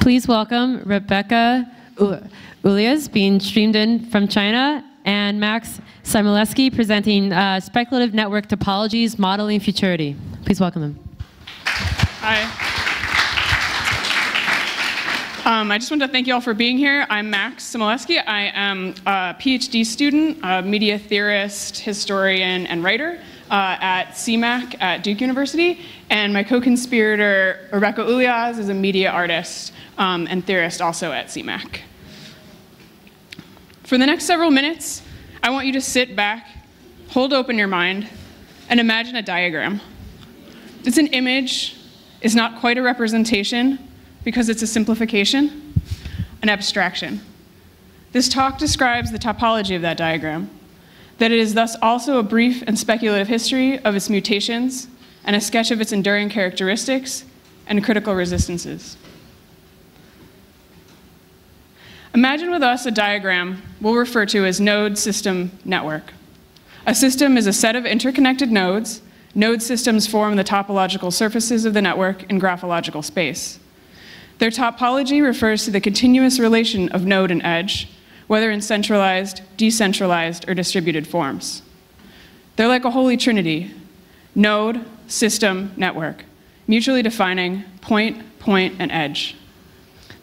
Please welcome Rebecca Uliasz, being streamed in from China, and Max Symuleski presenting uh, Speculative Network Topologies Modeling Futurity. Please welcome them. Hi. Um, I just want to thank you all for being here. I'm Max Symuleski. I am a PhD student, a media theorist, historian, and writer uh, at CMAC at Duke University. And my co-conspirator, Rebecca Uliasz, is a media artist um, and theorist also at CMAC. For the next several minutes, I want you to sit back, hold open your mind, and imagine a diagram. It's an image, it's not quite a representation, because it's a simplification, an abstraction. This talk describes the topology of that diagram, that it is thus also a brief and speculative history of its mutations and a sketch of its enduring characteristics and critical resistances. Imagine with us a diagram we'll refer to as node system network. A system is a set of interconnected nodes. Node systems form the topological surfaces of the network in graphological space. Their topology refers to the continuous relation of node and edge, whether in centralized, decentralized, or distributed forms. They're like a holy trinity node, system, network, mutually defining point, point, and edge.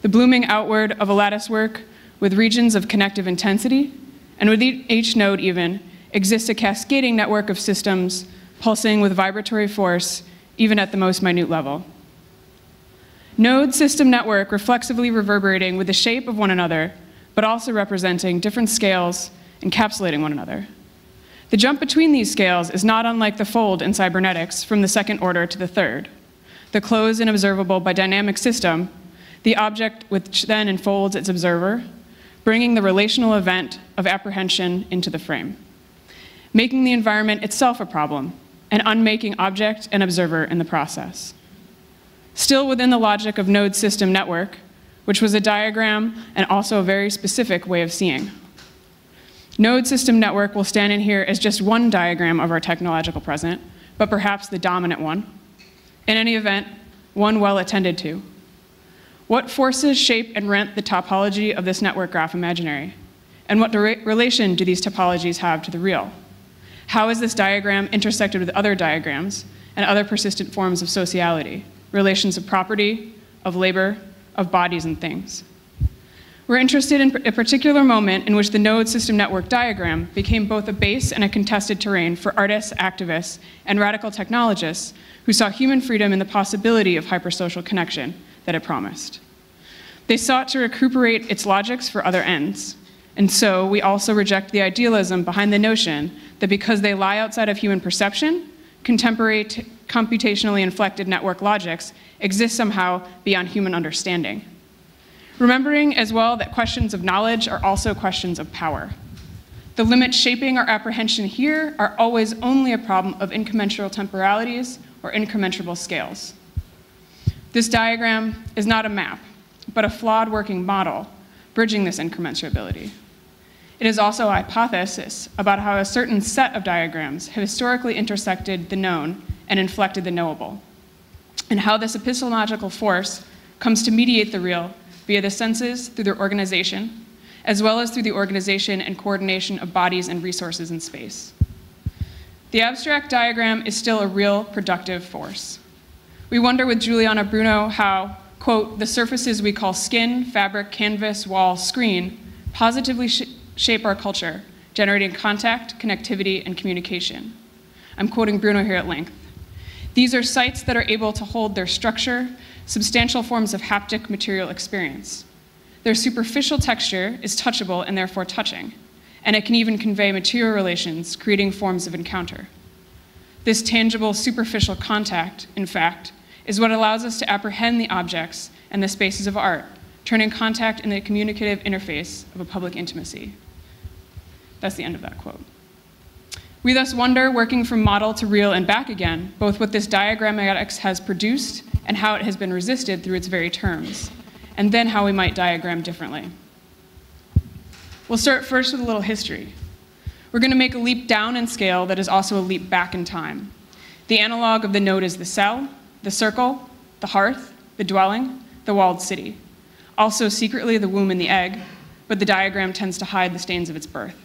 The blooming outward of a lattice work with regions of connective intensity, and with each node even, exists a cascading network of systems pulsing with vibratory force, even at the most minute level. Node system network reflexively reverberating with the shape of one another, but also representing different scales encapsulating one another. The jump between these scales is not unlike the fold in cybernetics from the second order to the third. The closed and observable by dynamic system, the object which then enfolds its observer, bringing the relational event of apprehension into the frame, making the environment itself a problem, and unmaking object and observer in the process still within the logic of node system network, which was a diagram and also a very specific way of seeing. Node system network will stand in here as just one diagram of our technological present, but perhaps the dominant one. In any event, one well attended to. What forces shape and rent the topology of this network graph imaginary? And what relation do these topologies have to the real? How is this diagram intersected with other diagrams and other persistent forms of sociality? relations of property, of labor, of bodies and things. We're interested in a particular moment in which the node system network diagram became both a base and a contested terrain for artists, activists, and radical technologists who saw human freedom in the possibility of hypersocial connection that it promised. They sought to recuperate its logics for other ends. And so we also reject the idealism behind the notion that because they lie outside of human perception, contemporary computationally inflected network logics exist somehow beyond human understanding. Remembering as well that questions of knowledge are also questions of power. The limits shaping our apprehension here are always only a problem of incommensurable temporalities or incommensurable scales. This diagram is not a map, but a flawed working model bridging this incommensurability. It is also a hypothesis about how a certain set of diagrams have historically intersected the known and inflected the knowable, and how this epistemological force comes to mediate the real via the senses through their organization, as well as through the organization and coordination of bodies and resources in space. The abstract diagram is still a real productive force. We wonder with Giuliana Bruno how, quote, the surfaces we call skin, fabric, canvas, wall, screen positively sh shape our culture, generating contact, connectivity, and communication. I'm quoting Bruno here at length. These are sites that are able to hold their structure, substantial forms of haptic material experience. Their superficial texture is touchable and therefore touching, and it can even convey material relations, creating forms of encounter. This tangible superficial contact, in fact, is what allows us to apprehend the objects and the spaces of art, turning contact into the communicative interface of a public intimacy. That's the end of that quote. We thus wonder, working from model to real and back again, both what this diagrammatics has produced and how it has been resisted through its very terms, and then how we might diagram differently. We'll start first with a little history. We're going to make a leap down in scale that is also a leap back in time. The analog of the node is the cell, the circle, the hearth, the dwelling, the walled city. also secretly the womb and the egg, but the diagram tends to hide the stains of its birth.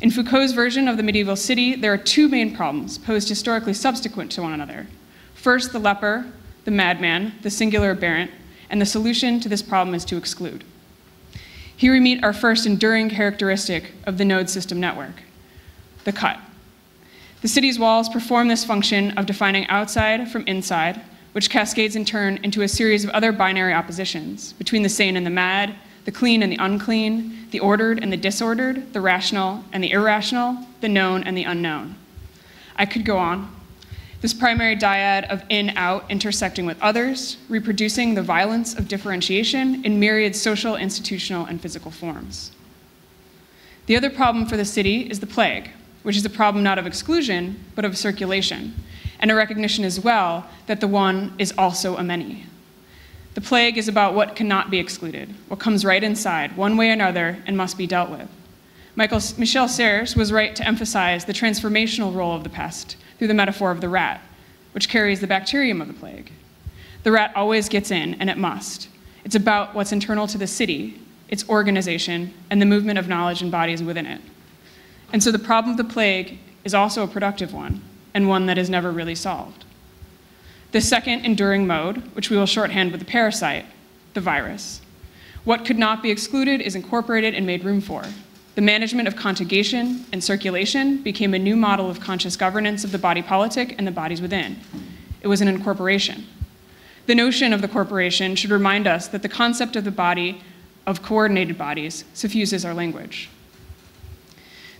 In Foucault's version of the medieval city, there are two main problems posed historically subsequent to one another. First, the leper, the madman, the singular aberrant, and the solution to this problem is to exclude. Here we meet our first enduring characteristic of the node system network the cut. The city's walls perform this function of defining outside from inside, which cascades in turn into a series of other binary oppositions between the sane and the mad, the clean and the unclean, the ordered and the disordered, the rational and the irrational, the known and the unknown. I could go on. This primary dyad of in out intersecting with others, reproducing the violence of differentiation in myriad social, institutional, and physical forms. The other problem for the city is the plague, which is a problem not of exclusion, but of circulation, and a recognition as well that the one is also a many. The plague is about what cannot be excluded, what comes right inside, one way or another, and must be dealt with. Michael, Michel Serres was right to emphasize the transformational role of the pest through the metaphor of the rat, which carries the bacterium of the plague. The rat always gets in, and it must. It's about what's internal to the city, its organization, and the movement of knowledge and bodies within it. And so the problem of the plague is also a productive one, and one that is never really solved. The second enduring mode, which we will shorthand with the parasite, the virus. What could not be excluded is incorporated and made room for. The management of contagion and circulation became a new model of conscious governance of the body politic and the bodies within. It was an incorporation. The notion of the corporation should remind us that the concept of the body, of coordinated bodies, suffuses our language.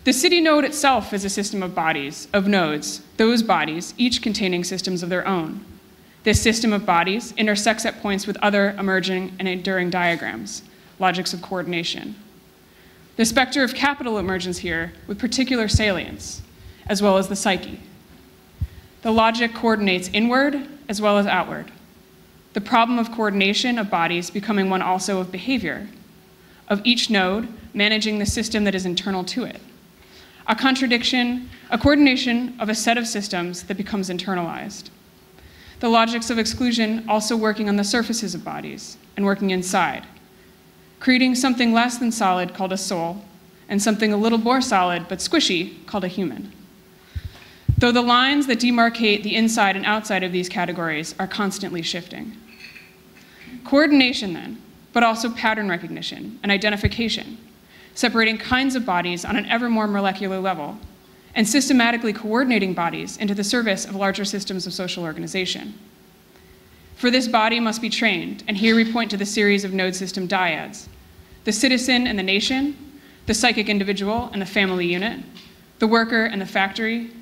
The city node itself is a system of bodies, of nodes, those bodies, each containing systems of their own. This system of bodies intersects at points with other emerging and enduring diagrams, logics of coordination. The specter of capital emerges here with particular salience, as well as the psyche. The logic coordinates inward as well as outward. The problem of coordination of bodies becoming one also of behavior, of each node managing the system that is internal to it. A contradiction, a coordination of a set of systems that becomes internalized. The logics of exclusion also working on the surfaces of bodies and working inside, creating something less than solid called a soul, and something a little more solid but squishy called a human. Though the lines that demarcate the inside and outside of these categories are constantly shifting. Coordination, then, but also pattern recognition and identification, separating kinds of bodies on an ever more molecular level, and systematically coordinating bodies into the service of larger systems of social organization. For this body must be trained, and here we point to the series of node system dyads the citizen and the nation, the psychic individual and the family unit, the worker and the factory,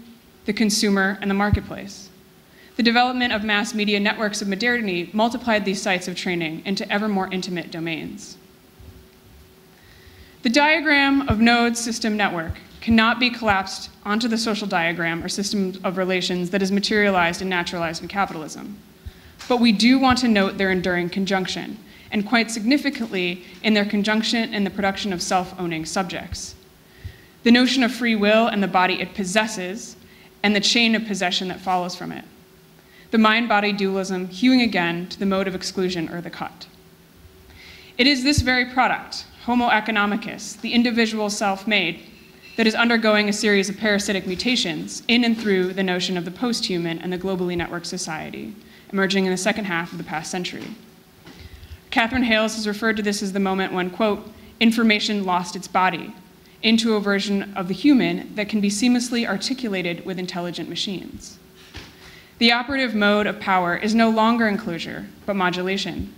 the consumer and the marketplace. The development of mass media networks of modernity multiplied these sites of training into ever more intimate domains. The diagram of node system network cannot be collapsed onto the social diagram or system of relations that is materialized and naturalized in capitalism. But we do want to note their enduring conjunction, and quite significantly in their conjunction in the production of self owning subjects. The notion of free will and the body it possesses, and the chain of possession that follows from it. The mind body dualism hewing again to the mode of exclusion or the cut. It is this very product, Homo economicus, the individual self made, that is undergoing a series of parasitic mutations in and through the notion of the post human and the globally networked society emerging in the second half of the past century. Katherine Hayles has referred to this as the moment when, quote, information lost its body into a version of the human that can be seamlessly articulated with intelligent machines. The operative mode of power is no longer enclosure, but modulation.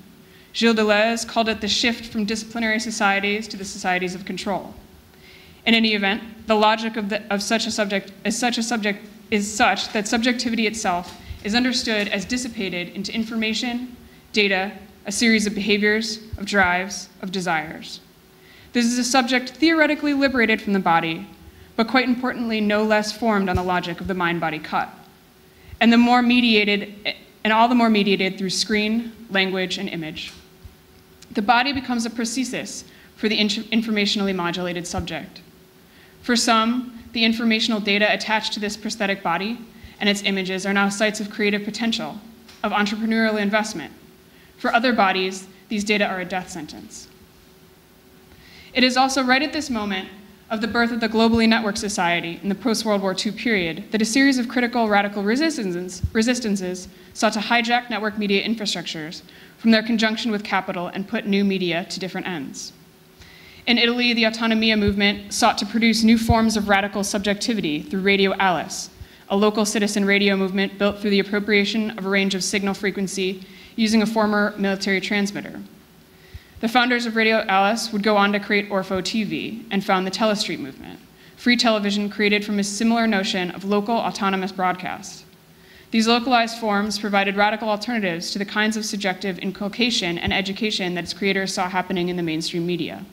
Gilles Deleuze called it the shift from disciplinary societies to the societies of control. In any event, the logic of, the, of such a subject such a subject is such that subjectivity itself is understood as dissipated into information, data, a series of behaviors, of drives, of desires. This is a subject theoretically liberated from the body, but quite importantly, no less formed on the logic of the mind body cut. And the more mediated, and all the more mediated through screen, language, and image. The body becomes a prosthesis for the informationally modulated subject. For some, the informational data attached to this prosthetic body and its images are now sites of creative potential, of entrepreneurial investment. For other bodies, these data are a death sentence. It is also right at this moment of the birth of the globally networked society in the post World War II period that a series of critical radical resistances, resistances sought to hijack network media infrastructures from their conjunction with capital and put new media to different ends. In Italy, the Autonomia movement sought to produce new forms of radical subjectivity through Radio Alice, a local citizen radio movement built through the appropriation of a range of signal frequency using a former military transmitter. The founders of Radio Alice would go on to create Orfeo TV and found the Telestreet movement, free television created from a similar notion of local autonomous broadcast. These localized forms provided radical alternatives to the kinds of subjective inculcation and education that its creators saw happening in the mainstream media.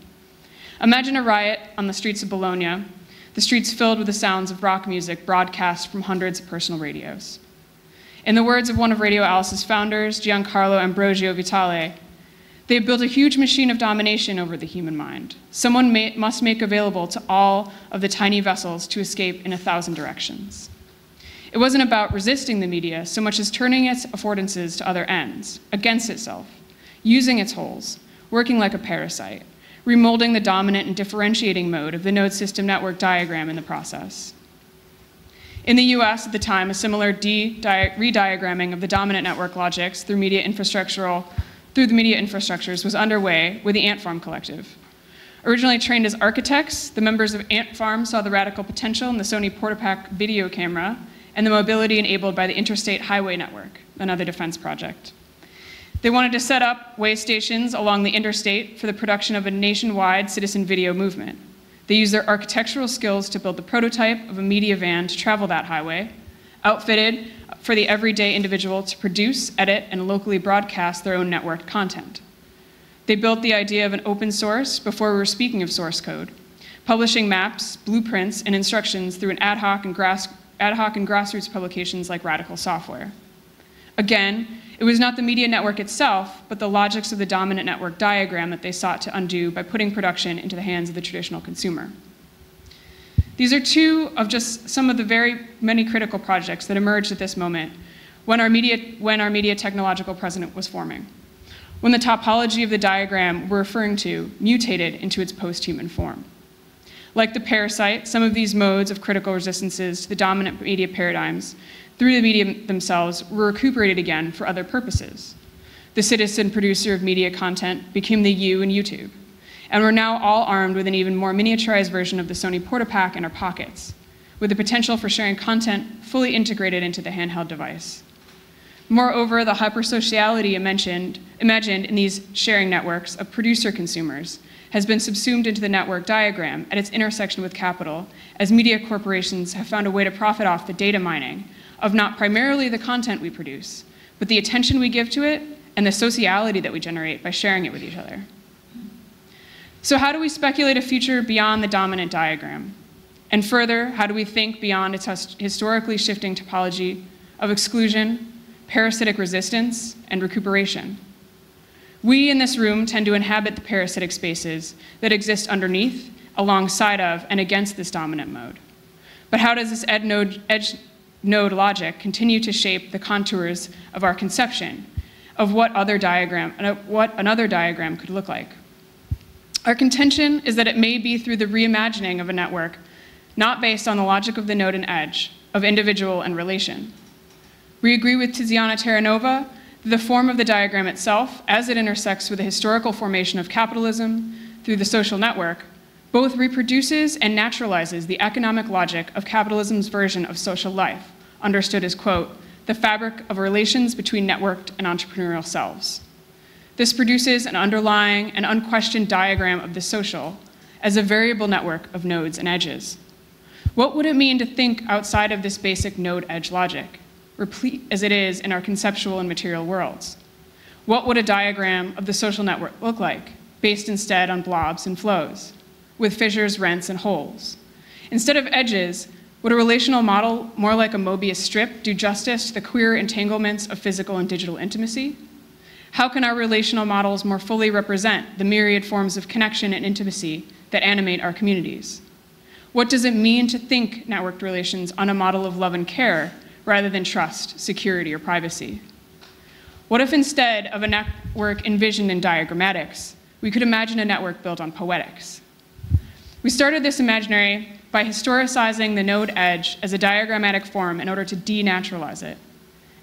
Imagine a riot on the streets of Bologna, the streets filled with the sounds of rock music broadcast from hundreds of personal radios. In the words of one of Radio Alice's founders, Giancarlo Ambrosio Vitale, they have built a huge machine of domination over the human mind. Someone may, must make available to all of the tiny vessels to escape in a thousand directions. It wasn't about resisting the media so much as turning its affordances to other ends, against itself, using its holes, working like a parasite, remolding the dominant and differentiating mode of the node system network diagram in the process. In the US at the time, a similar re-diagramming of the dominant network logics through media infrastructural through the media infrastructures was underway with the Ant Farm Collective. Originally trained as architects, the members of Ant Farm saw the radical potential in the Sony Portapak video camera and the mobility enabled by the Interstate Highway Network, another defense project. They wanted to set up way stations along the interstate for the production of a nationwide citizen video movement. They used their architectural skills to build the prototype of a media van to travel that highway, outfitted for the everyday individual to produce, edit, and locally broadcast their own networked content. They built the idea of an open source before we were speaking of source code, publishing maps, blueprints, and instructions through an ad hoc and, grass, ad hoc and grassroots publications like Radical Software. Again, it was not the media network itself, but the logics of the dominant network diagram that they sought to undo by putting production into the hands of the traditional consumer. These are two of just some of the very many critical projects that emerged at this moment when our media, when our media technological president was forming, when the topology of the diagram we're referring to mutated into its post-human form. Like the parasite, some of these modes of critical resistances to the dominant media paradigms through the medium themselves were recuperated again for other purposes. The citizen producer of media content became the you in YouTube and we're now all armed with an even more miniaturized version of the Sony Portapak in our pockets, with the potential for sharing content fully integrated into the handheld device. Moreover, the hypersociality imagined, imagined in these sharing networks of producer consumers has been subsumed into the network diagram at its intersection with capital, as media corporations have found a way to profit off the data mining of not primarily the content we produce, but the attention we give to it and the sociality that we generate by sharing it with each other. So, how do we speculate a future beyond the dominant diagram? And further, how do we think beyond its historically shifting topology of exclusion, parasitic resistance, and recuperation? We in this room tend to inhabit the parasitic spaces that exist underneath, alongside of, and against this dominant mode. But how does this node, edge node logic continue to shape the contours of our conception of what, other diagram, uh, what another diagram could look like? Our contention is that it may be through the reimagining of a network, not based on the logic of the node and edge, of individual and relation. We agree with Tiziana Terranova the form of the diagram itself, as it intersects with the historical formation of capitalism through the social network, both reproduces and naturalizes the economic logic of capitalism's version of social life, understood as, quote, the fabric of relations between networked and entrepreneurial selves. This produces an underlying and unquestioned diagram of the social as a variable network of nodes and edges. What would it mean to think outside of this basic node edge logic, replete as it is in our conceptual and material worlds? What would a diagram of the social network look like, based instead on blobs and flows, with fissures, rents, and holes? Instead of edges, would a relational model more like a Mobius strip do justice to the queer entanglements of physical and digital intimacy? How can our relational models more fully represent the myriad forms of connection and intimacy that animate our communities? What does it mean to think networked relations on a model of love and care rather than trust, security, or privacy? What if instead of a network envisioned in diagrammatics, we could imagine a network built on poetics? We started this imaginary by historicizing the node edge as a diagrammatic form in order to denaturalize it.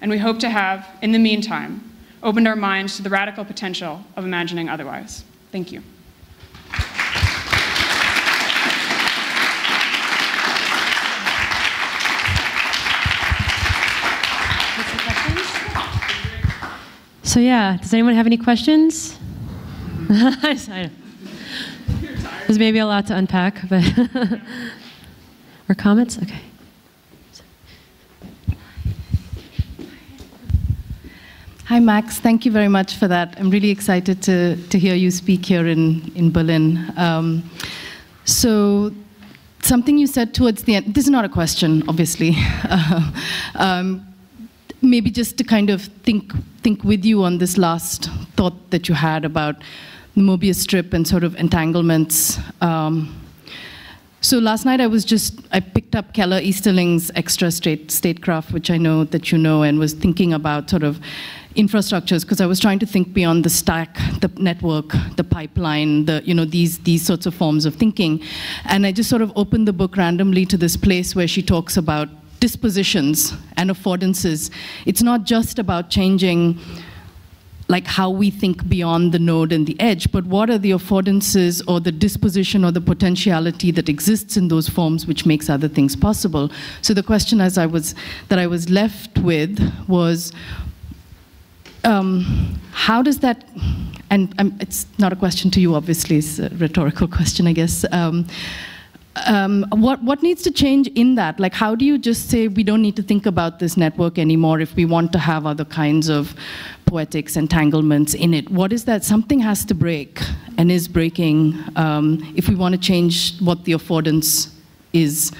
And we hope to have, in the meantime, opened our minds to the radical potential of imagining otherwise. Thank you. So yeah, does anyone have any questions? There's maybe a lot to unpack, but or comments? Okay. Hi, Max. Thank you very much for that. I'm really excited to, to hear you speak here in, in Berlin. Um, so, something you said towards the end, this is not a question, obviously. Uh, um, maybe just to kind of think, think with you on this last thought that you had about the Mobius strip and sort of entanglements. Um, so last night I was just, I picked up Keller Easterling's extra state, statecraft, which I know that you know, and was thinking about sort of infrastructures because I was trying to think beyond the stack, the network, the pipeline, the you know these these sorts of forms of thinking, and I just sort of opened the book randomly to this place where she talks about dispositions and affordances. It's not just about changing like how we think beyond the node and the edge, but what are the affordances or the disposition or the potentiality that exists in those forms which makes other things possible. So the question as I was that I was left with was um, how does that, and um, it's not a question to you, obviously, it's a rhetorical question, I guess. Um, um, what, what needs to change in that? Like, how do you just say we don't need to think about this network anymore if we want to have other kinds of poetics, entanglements in it? What is that? Something has to break and is breaking um, if we want to change what the affordance is.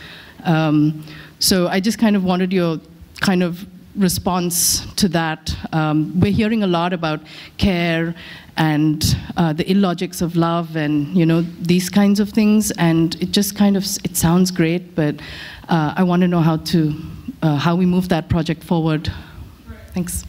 Um, so I just kind of wanted your kind of response to that. Um, we're hearing a lot about care and uh, the illogics of love and you know these kinds of things and it just kind of it sounds great but uh, i want to know how to uh, how we move that project forward thanks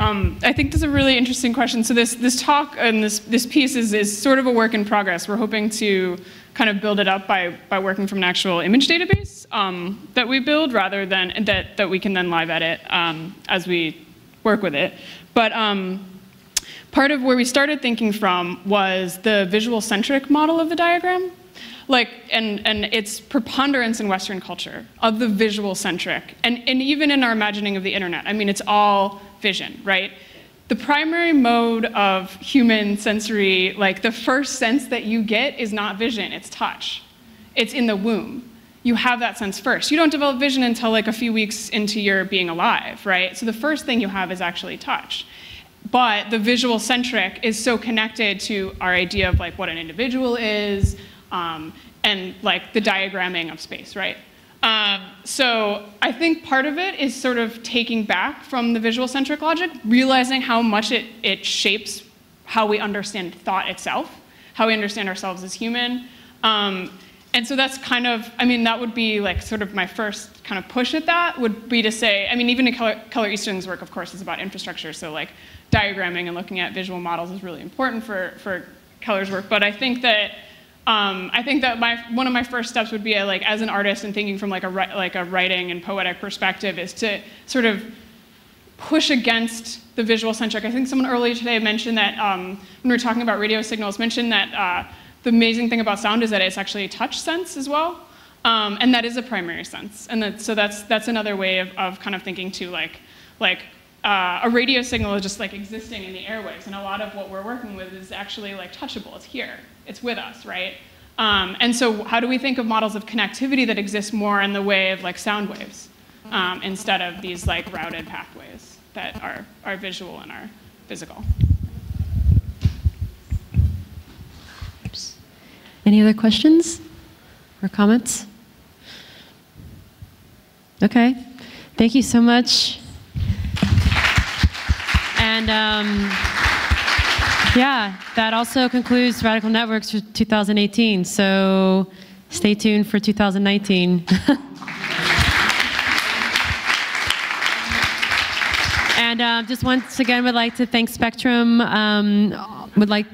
Um, I think that's a really interesting question. So this this talk and this this piece is is sort of a work in progress. We're hoping to kind of build it up by by working from an actual image database um, that we build rather than that that we can then live edit um, as we work with it. But um, part of where we started thinking from was the visual centric model of the diagram like and and its preponderance in western culture of the visual centric and and even in our imagining of the internet i mean it's all vision, right? The primary mode of human sensory, like the first sense that you get is not vision, it's touch. It's in the womb. You have that sense first. You don't develop vision until like a few weeks into your being alive, right? So the first thing you have is actually touch. But the visual centric is so connected to our idea of like what an individual is um, and like the diagramming of space, right? Um, so I think part of it is sort of taking back from the visual centric logic, realizing how much it, it shapes how we understand thought itself, how we understand ourselves as human. Um, and so that's kind of, I mean, that would be like sort of my first kind of push at that would be to say, I mean, even in Keller, Keller Easterling's work, of course, is about infrastructure. So like diagramming and looking at visual models is really important for, for Keller's work. But I think that um, I think that my, one of my first steps would be a, like as an artist and thinking from like a like a writing and poetic perspective is to sort of push against the visual centric. I think someone earlier today mentioned that um, when we were talking about radio signals, mentioned that uh, the amazing thing about sound is that it's actually a touch sense as well, um, and that is a primary sense. And that, so that's that's another way of, of kind of thinking too, like like uh, a radio signal is just like existing in the airwaves, and a lot of what we're working with is actually like touchable. It's here. It's with us, right? Um, and so, how do we think of models of connectivity that exist more in the way of like sound waves um, instead of these like routed pathways that are, are visual and are physical? Oops. Any other questions or comments? Okay. Thank you so much. And um, yeah, that also concludes Radical Networks for 2018. So stay tuned for 2019. and um, just once again, would like to thank Spectrum. Um, would like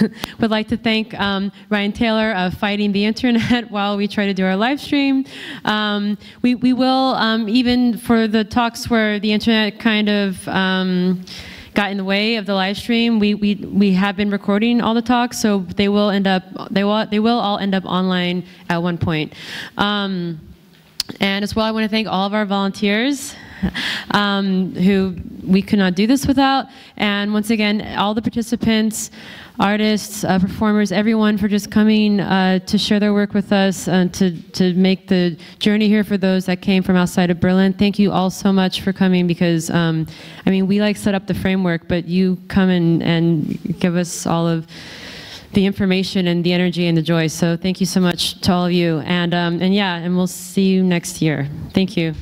would like to thank um, Ryan Taylor of Fighting the Internet while we try to do our live stream. Um, we, we will, um, even for the talks where the internet kind of um, got in the way of the live stream, we, we, we have been recording all the talks, so they will end up, they will, they will all end up online at one point. Um, and as well, I want to thank all of our volunteers um, who we could not do this without. And once again, all the participants, artists, uh, performers, everyone for just coming uh, to share their work with us and to, to make the journey here for those that came from outside of Berlin. Thank you all so much for coming because, um, I mean, we like set up the framework, but you come in and give us all of the information and the energy and the joy. So thank you so much to all of you. And, um, and yeah, and we'll see you next year. Thank you.